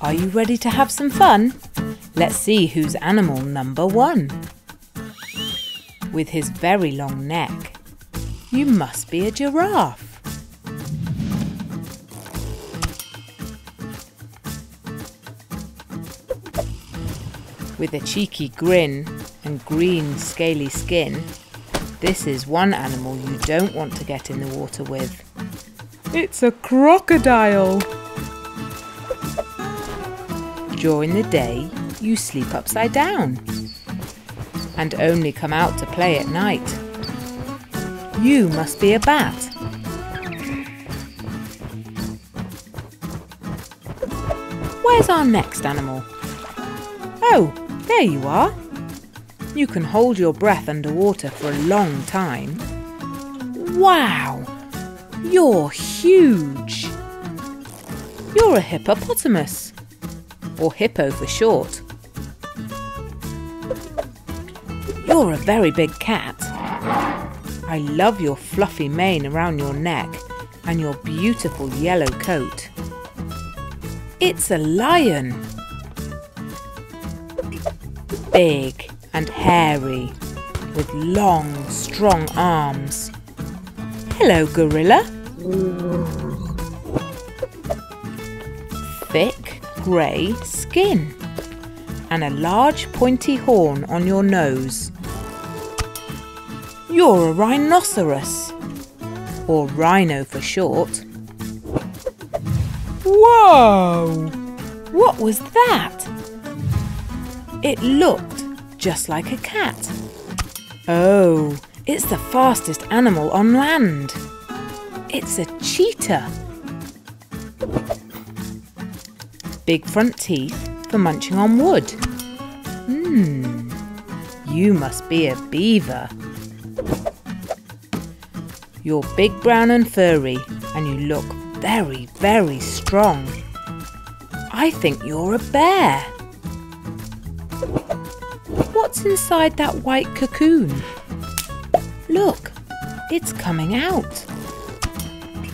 Are you ready to have some fun? Let's see who's animal number one. With his very long neck, you must be a giraffe. With a cheeky grin and green scaly skin, this is one animal you don't want to get in the water with. It's a crocodile. During the day, you sleep upside down and only come out to play at night. You must be a bat. Where's our next animal? Oh, there you are. You can hold your breath underwater for a long time. Wow, you're huge. You're a hippopotamus, or hippo for short. You're a very big cat. I love your fluffy mane around your neck and your beautiful yellow coat. It's a lion. Big and hairy, with long, strong arms. Hello, gorilla. Grey skin and a large pointy horn on your nose. You're a rhinoceros, or rhino for short. Whoa! What was that? It looked just like a cat. Oh, it's the fastest animal on land. It's a cheetah. Big front teeth for munching on wood. Hmm, you must be a beaver. You're big, brown and furry, and you look very, very strong. I think you're a bear. What's inside that white cocoon? Look, it's coming out.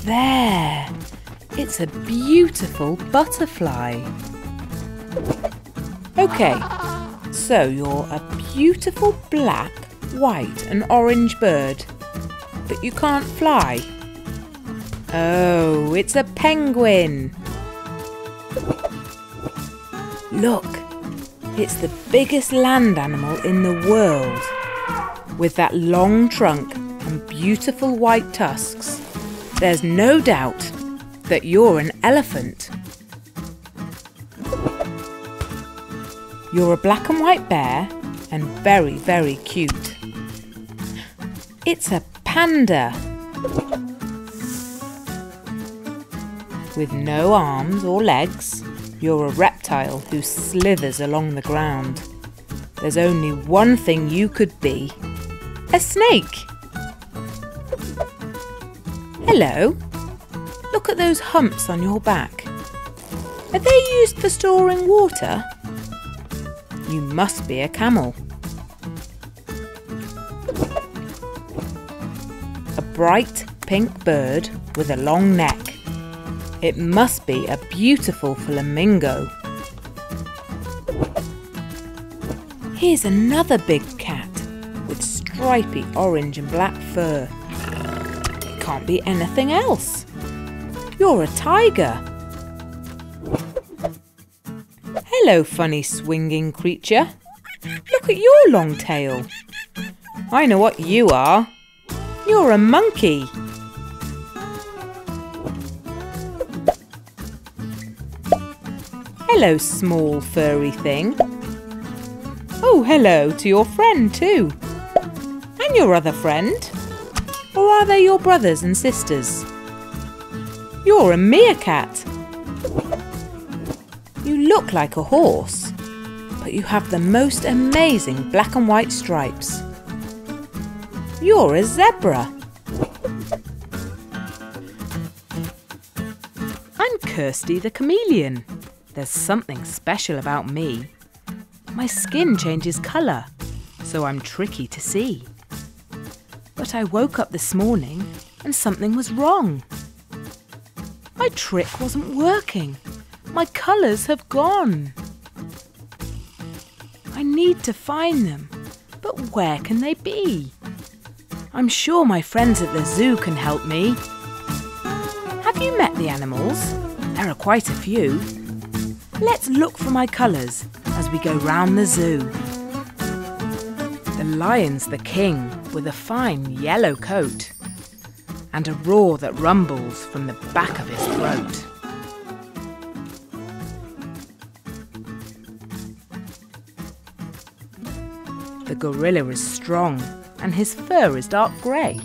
There, it's a beautiful butterfly. Okay, so you're a beautiful black, white and orange bird, but you can't fly. Oh, it's a penguin. Look, it's the biggest land animal in the world. With that long trunk and beautiful white tusks, there's no doubt that you're an elephant. You're a black and white bear and very, very cute. It's a panda. With no arms or legs, you're a reptile who slithers along the ground. There's only one thing you could be a snake. Hello. Look at those humps on your back. Are they used for storing water? You must be a camel. A bright pink bird with a long neck. It must be a beautiful flamingo. Here's another big cat with stripy orange and black fur. It can't be anything else. You're a tiger. Hello, funny swinging creature. Look at your long tail. I know what you are. You're a monkey. Hello, small furry thing. Oh, hello to your friend too. And your other friend. Or are they your brothers and sisters? You're a meerkat. You look like a horse, but you have the most amazing black and white stripes. You're a zebra. I'm Kirsty the chameleon. There's something special about me. My skin changes colour, so I'm tricky to see. But I woke up this morning and something was wrong. My trick wasn't working, My colours have gone. I need to find them, but where can they be? I'm sure my friends at the zoo can help me. Have you met the animals? There are quite a few. Let's look for my colours as we go round the zoo. The lion's the king with a fine yellow coat and a roar that rumbles from the back of his throat. The gorilla is strong and his fur is dark grey.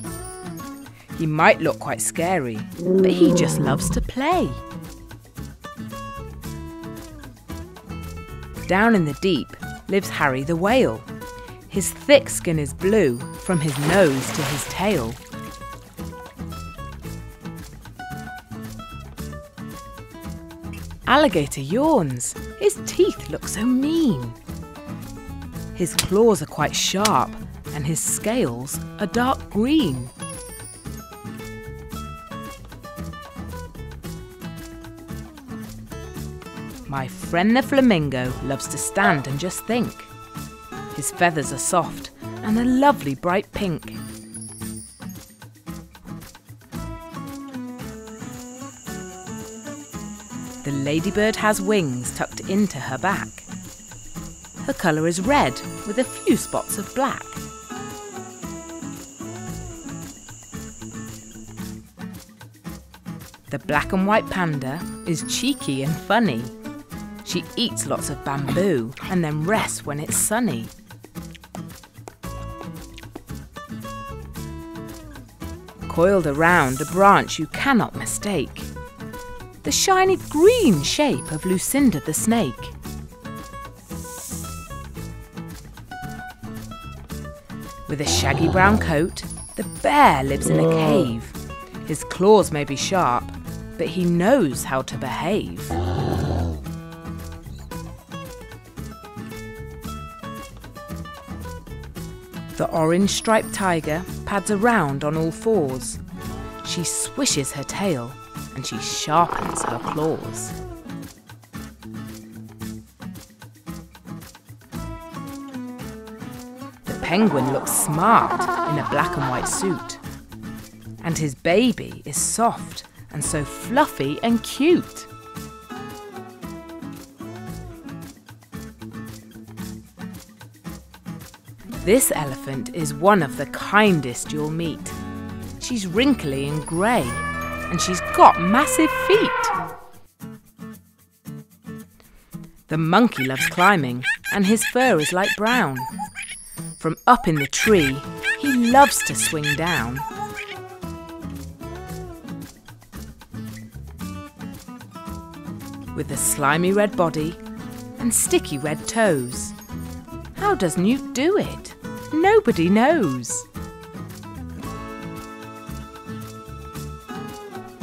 He might look quite scary, but he just loves to play. Down in the deep lives Harry the whale. His thick skin is blue from his nose to his tail. Alligator yawns. His teeth look so mean. His claws are quite sharp and his scales are dark green. My friend the flamingo loves to stand and just think. His feathers are soft and a lovely bright pink. The ladybird has wings tucked into her back. Her colour is red with a few spots of black. The black and white panda is cheeky and funny. She eats lots of bamboo and then rests when it's sunny. Coiled around a branch you cannot mistake. The shiny green shape of Lucinda the snake. With a shaggy brown coat, the bear lives in a cave. His claws may be sharp, but he knows how to behave. The orange striped tiger pads around on all fours. She swishes her tail and she sharpens her claws. The penguin looks smart in a black and white suit. And his baby is soft and so fluffy and cute. This elephant is one of the kindest you'll meet. She's wrinkly and grey, and she's got massive feet. The monkey loves climbing, and his fur is light brown. From up in the tree, he loves to swing down. With a slimy red body and sticky red toes. How does Newt do it? Nobody knows.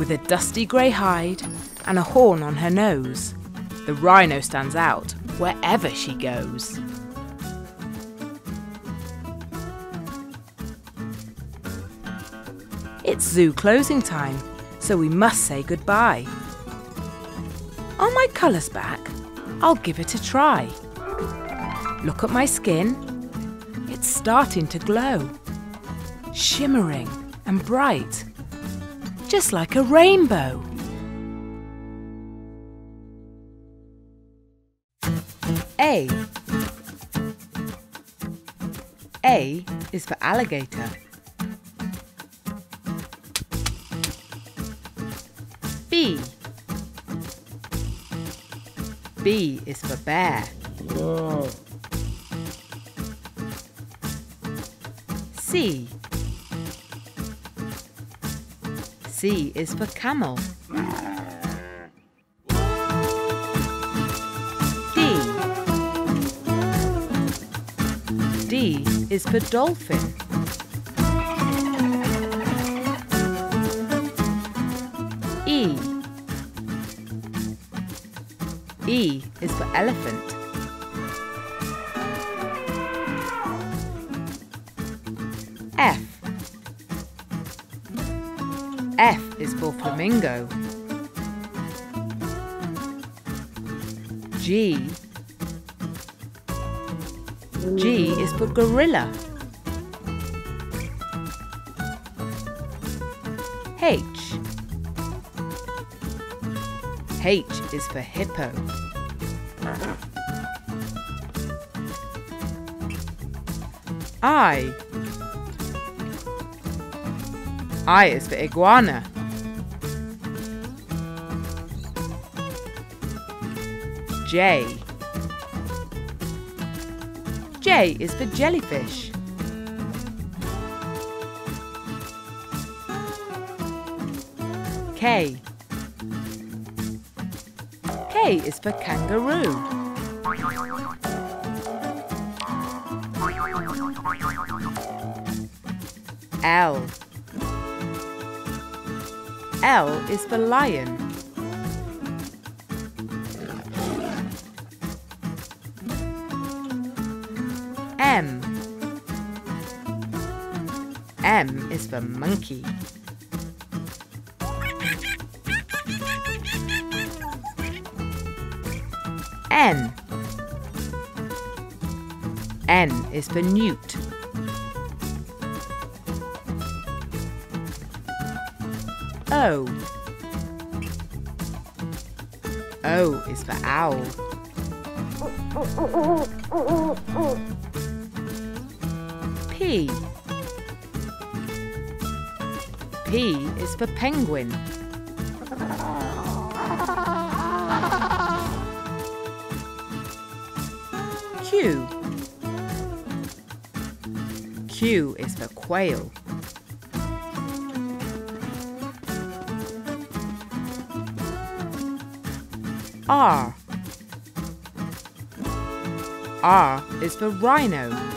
With a dusty grey hide and a horn on her nose, the rhino stands out wherever she goes. It's zoo closing time, so we must say goodbye. Are my colours back? I'll give it a try. Look at my skin. It's starting to glow. Shimmering and bright. Just like a rainbow. A. A is for alligator. B. B is for bear. C. C is for camel. D. D is for dolphin. E. E is for elephant. Flamingo. G. G is for gorilla. H. H is for hippo. I. I is for iguana. J. J is for jellyfish. K. K is for kangaroo. L. L is for lion. M. M is for monkey. N. N is for newt. O. O is for owl. P. P is for penguin. Q. Q is for quail. R. R is for rhino.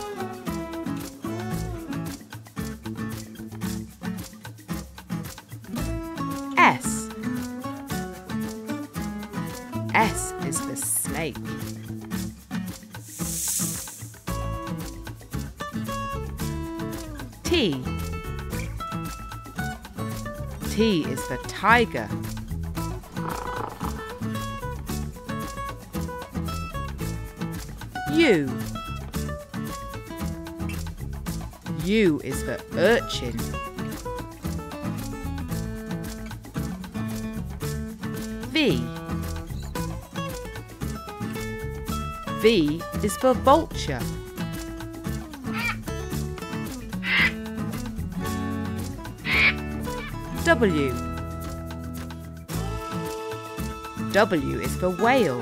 Tiger. U. U is for urchin. V. V is for vulture. W. W is for whale.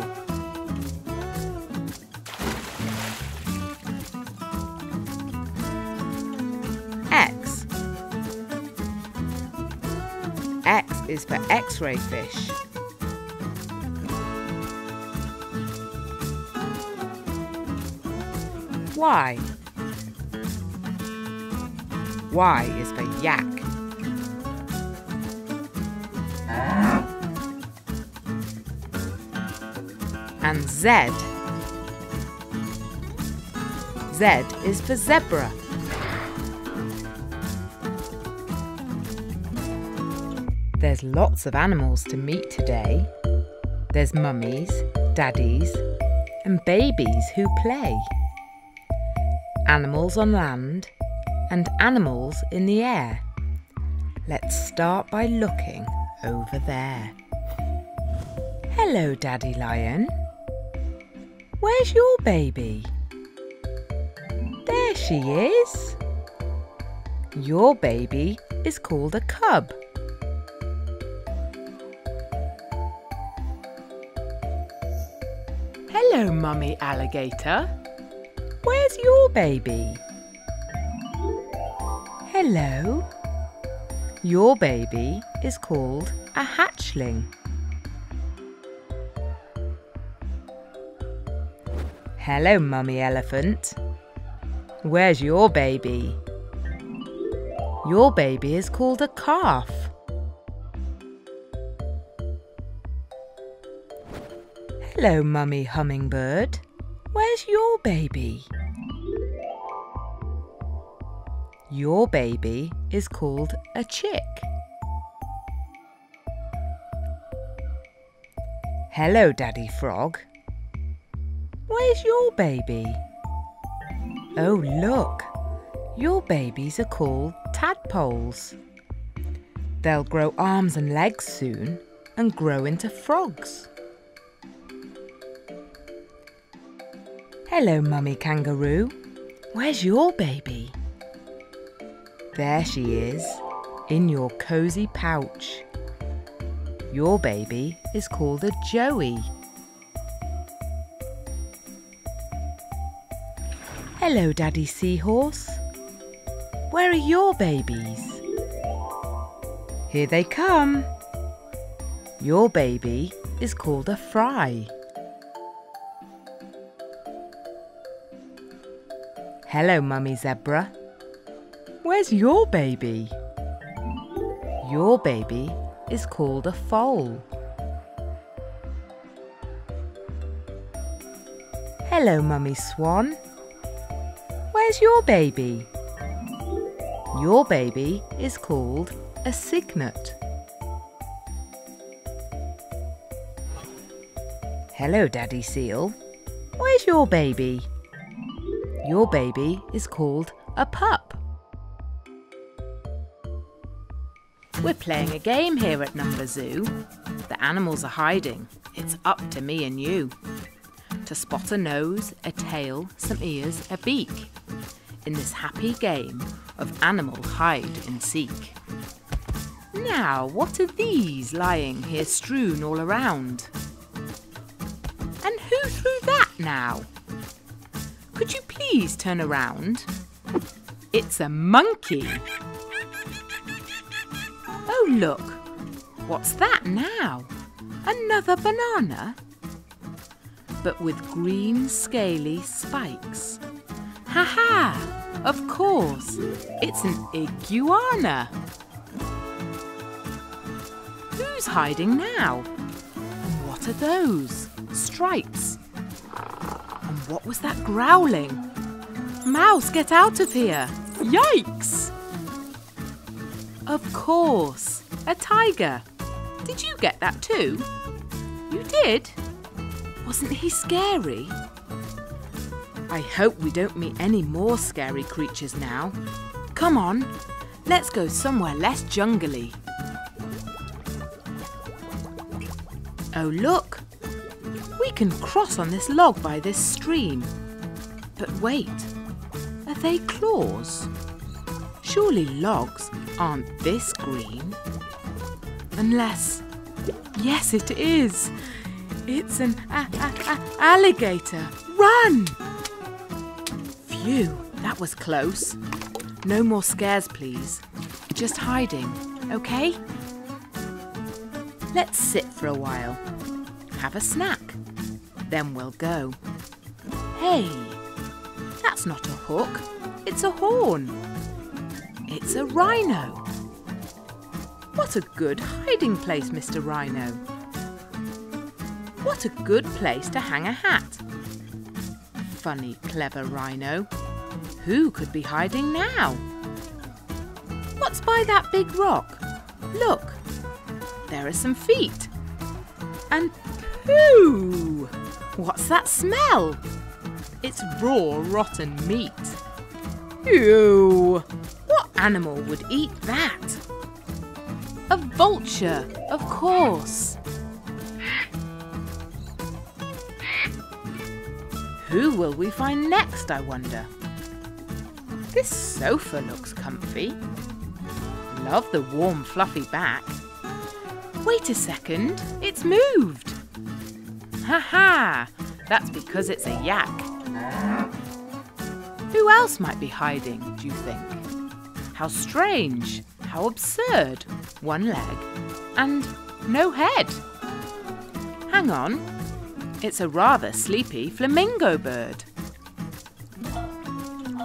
X. X is for X-ray fish. Y. Y is for yak. Z. Z is for zebra. There's lots of animals to meet today. There's mummies, daddies, and babies who play. Animals on land and animals in the air. Let's start by looking over there. Hello, Daddy Lion. Where's your baby? There she is. Your baby is called a cub. Hello, Mummy Alligator. Where's your baby? Hello. Your baby is called a hatchling. Hello, Mummy Elephant. Where's your baby? Your baby is called a calf. Hello, Mummy Hummingbird. Where's your baby? Your baby is called a chick. Hello, Daddy Frog. Where's your baby? Oh, look. Your babies are called tadpoles. They'll grow arms and legs soon and grow into frogs. Hello, Mummy Kangaroo. Where's your baby? There she is, in your cosy pouch. Your baby is called a Joey. Hello, Daddy Seahorse. Where are your babies? Here they come. Your baby is called a fry. Hello, Mummy Zebra. Where's your baby? Your baby is called a foal. Hello, Mummy Swan. Where's your baby? Your baby is called a cygnet. Hello, Daddy Seal. Where's your baby? Your baby is called a pup. We're playing a game here at Number Zoo. The animals are hiding. It's up to me and you. To spot a nose, a tail, some ears, a beak in this happy game of animal hide and seek. Now, what are these lying here strewn all around? And who threw that now? Could you please turn around? It's a monkey. Oh, look. What's that now? Another banana? But with green scaly spikes. Ha ha! Of course, it's an iguana. Who's hiding now? What are those? Stripes. And what was that growling? Mouse, get out of here! Yikes! Of course, a tiger. Did you get that too? You did? Wasn't he scary? I hope we don't meet any more scary creatures now. Come on, let's go somewhere less jungly. Oh look, we can cross on this log by this stream. But wait, are they claws? Surely logs aren't this green. Unless, yes it is. It's an alligator. Run! Phew, that was close. No more scares, please. Just hiding, okay? Let's sit for a while. Have a snack. Then we'll go. Hey, that's not a hook. It's a horn. It's a rhino. What a good hiding place, Mr. Rhino. What a good place to hang a hat funny, clever rhino. Who could be hiding now? What's by that big rock? Look, there are some feet. And poo! What's that smell? It's raw, rotten meat. Ew! What animal would eat that? A vulture, of course. Who will we find next, I wonder? This sofa looks comfy. Love the warm, fluffy back. Wait a second, it's moved. Ha ha! That's because it's a yak. Who else might be hiding, do you think? How strange, how absurd. One leg and no head. Hang on, it's a rather sleepy flamingo bird.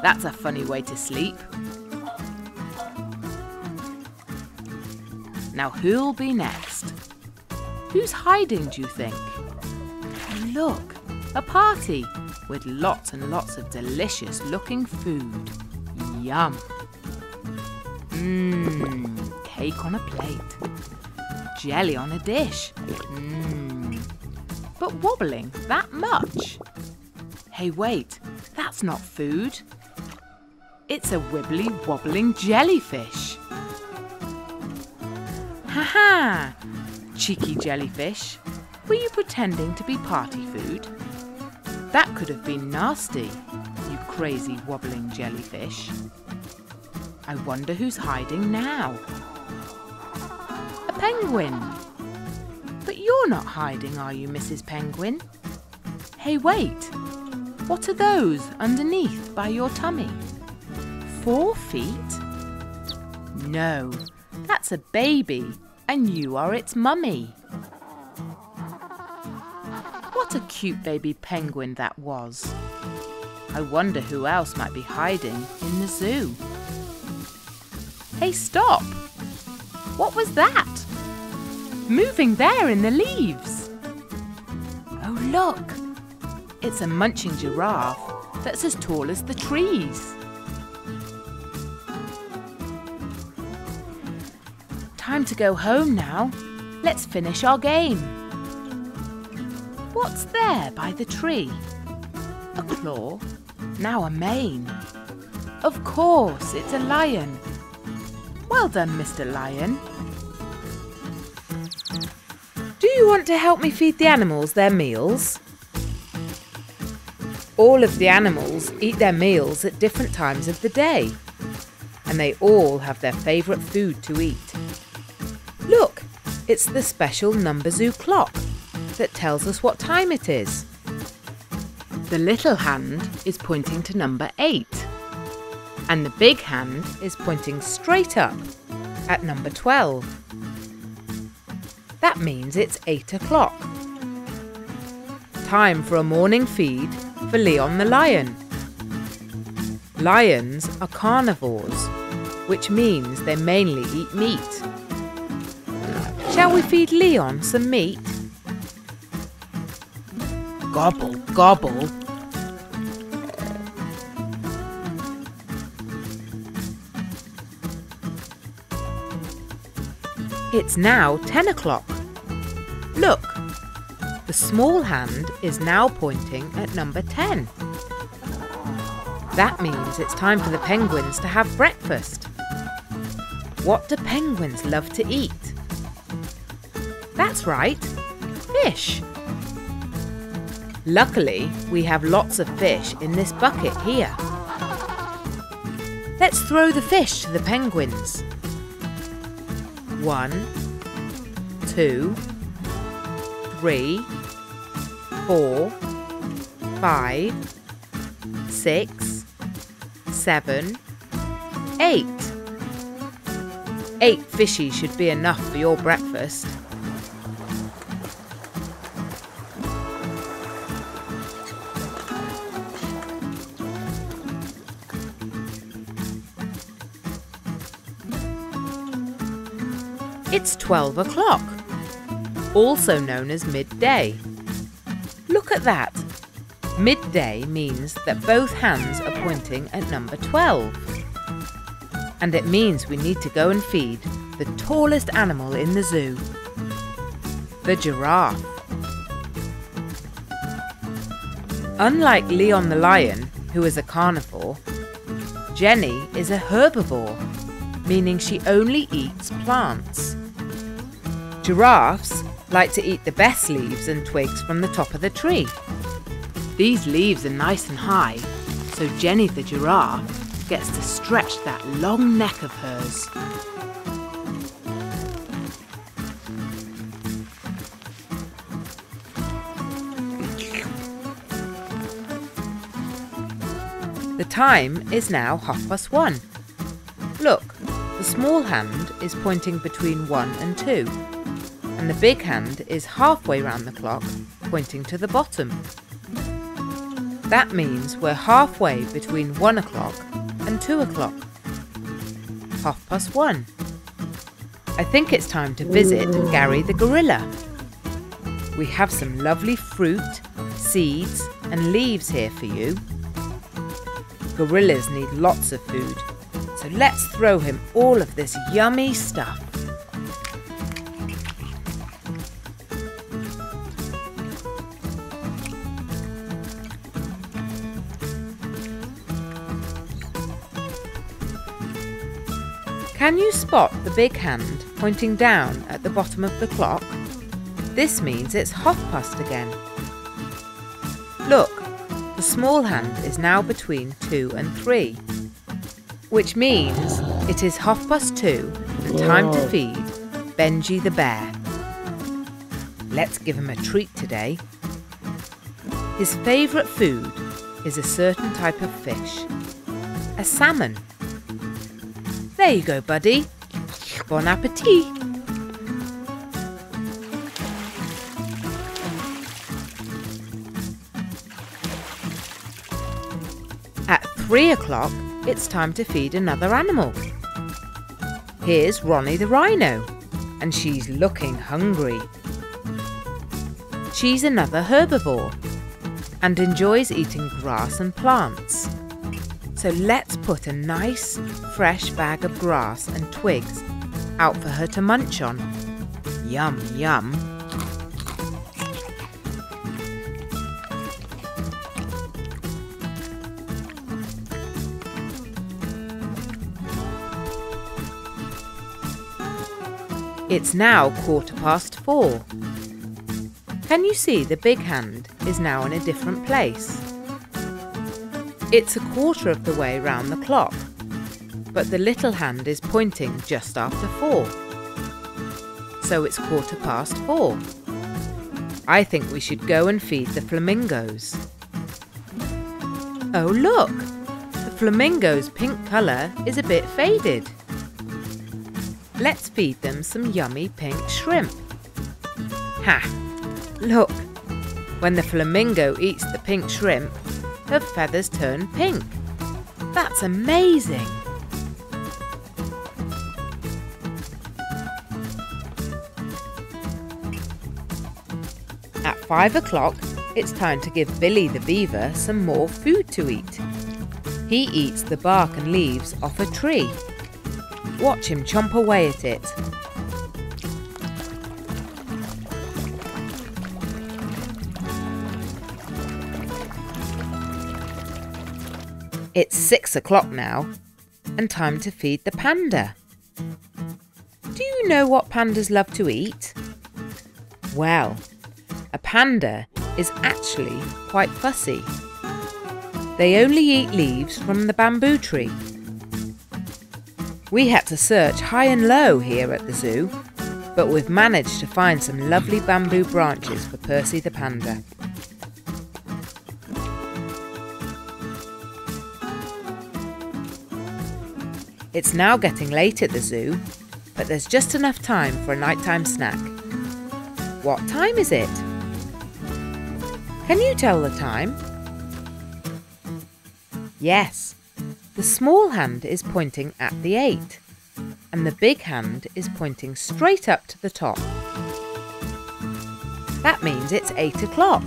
That's a funny way to sleep. Now who'll be next? Who's hiding, do you think? Look, a party with lots and lots of delicious looking food. Yum. Mmm, cake on a plate. Jelly on a dish. Mmm but wobbling that much. Hey, wait, that's not food. It's a wibbly wobbling jellyfish. Ha ha! Cheeky jellyfish, were you pretending to be party food? That could have been nasty, you crazy wobbling jellyfish. I wonder who's hiding now. A penguin. You're not hiding, are you, Mrs. Penguin? Hey, wait. What are those underneath by your tummy? Four feet? No, that's a baby, and you are its mummy. What a cute baby penguin that was. I wonder who else might be hiding in the zoo. Hey, stop! What was that? Moving there in the leaves. Oh, look! It's a munching giraffe that's as tall as the trees. Time to go home now. Let's finish our game. What's there by the tree? A claw, now a mane. Of course, it's a lion. Well done, Mr. Lion. You want to help me feed the animals their meals? All of the animals eat their meals at different times of the day, and they all have their favourite food to eat. Look, it's the special number zoo clock that tells us what time it is. The little hand is pointing to number 8 and the big hand is pointing straight up at number 12. That means it's 8 o'clock. Time for a morning feed for Leon the lion. Lions are carnivores, which means they mainly eat meat. Shall we feed Leon some meat? Gobble, gobble. It's now 10 o'clock. Look, the small hand is now pointing at number 10. That means it's time for the penguins to have breakfast. What do penguins love to eat? That's right, fish. Luckily, we have lots of fish in this bucket here. Let's throw the fish to the penguins. One, two, three, four, five, six, seven, eight. Eight fishies should be enough for your breakfast. It's 12 o'clock, also known as midday. Look at that. Midday means that both hands are pointing at number 12. And it means we need to go and feed the tallest animal in the zoo, the giraffe. Unlike Leon the lion, who is a carnivore, Jenny is a herbivore, meaning she only eats plants. Giraffes like to eat the best leaves and twigs from the top of the tree. These leaves are nice and high, so Jenny the giraffe gets to stretch that long neck of hers. The time is now half past one. Look, the small hand is pointing between one and two, and the big hand is halfway round the clock, pointing to the bottom. That means we're halfway between one o'clock and two o'clock. Half past one. I think it's time to visit Gary the gorilla. We have some lovely fruit, seeds, and leaves here for you. Gorillas need lots of food, so let's throw him all of this yummy stuff. Can you spot the big hand pointing down at the bottom of the clock? This means it's half past again. Look, the small hand is now between 2 and 3, which means it is half past 2 and time to feed Benji the bear. Let's give him a treat today. His favourite food is a certain type of fish, a salmon. There you go, buddy. Bon appetit. At three o'clock, it's time to feed another animal. Here's Ronnie the rhino, and she's looking hungry. She's another herbivore and enjoys eating grass and plants. So let's put a nice, fresh bag of grass and twigs out for her to munch on. Yum, yum. It's now quarter past four. Can you see the big hand is now in a different place? It's a quarter of the way round the clock, but the little hand is pointing just after four. So it's quarter past four. I think we should go and feed the flamingos. Oh look! The flamingo's pink colour is a bit faded. Let's feed them some yummy pink shrimp. Ha! Look! When the flamingo eats the pink shrimp, her feathers turn pink. That's amazing! At five o'clock, it's time to give Billy the beaver some more food to eat. He eats the bark and leaves off a tree. Watch him chomp away at it. It's six o'clock now, and time to feed the panda. Do you know what pandas love to eat? Well, a panda is actually quite fussy. They only eat leaves from the bamboo tree. We had to search high and low here at the zoo, but we've managed to find some lovely bamboo branches for Percy the panda. It's now getting late at the zoo, but there's just enough time for a nighttime snack. What time is it? Can you tell the time? Yes, the small hand is pointing at the 8 and the big hand is pointing straight up to the top. That means it's 8 o'clock.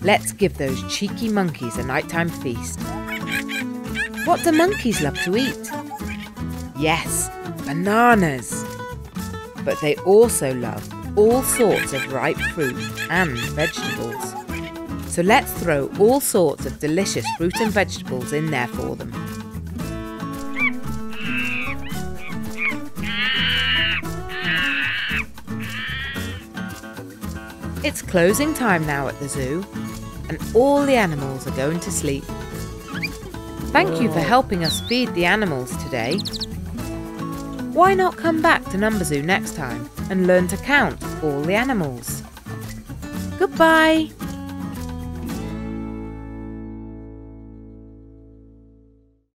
Let's give those cheeky monkeys a nighttime feast. What do monkeys love to eat? Yes, bananas. But they also love all sorts of ripe fruit and vegetables. So let's throw all sorts of delicious fruit and vegetables in there for them. It's closing time now at the zoo, and all the animals are going to sleep. Thank you for helping us feed the animals today. Why not come back to Number Zoo next time and learn to count all the animals? Goodbye!